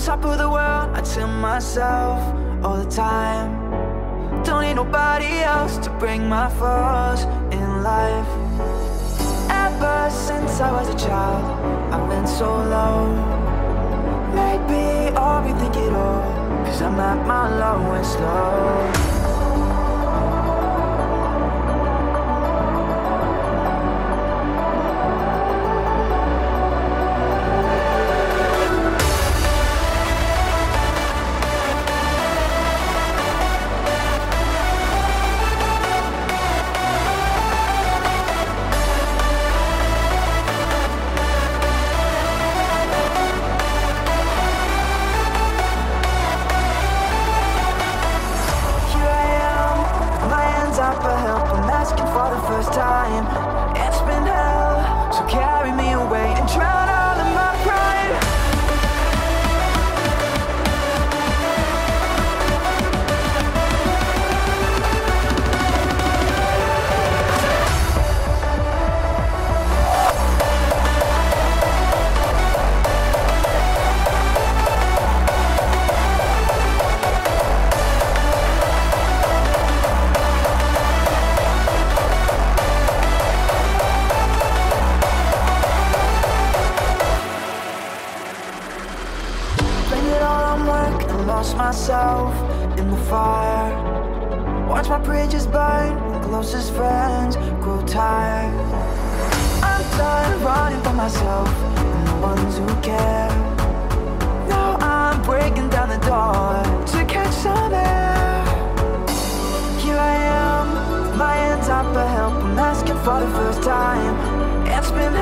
top of the world, I tell myself all the time. Don't need nobody else to bring my flaws in life. Ever since I was a child, I've been so low. Maybe I'll rethink it all, cause I'm at my lowest low. lost myself in the fire. Watch my bridges burn, my closest friends grow tired. I'm tired of running for myself and the ones who care. Now I'm breaking down the door to catch some air. Here I am, my hands up for help, I'm asking for the first time. It's been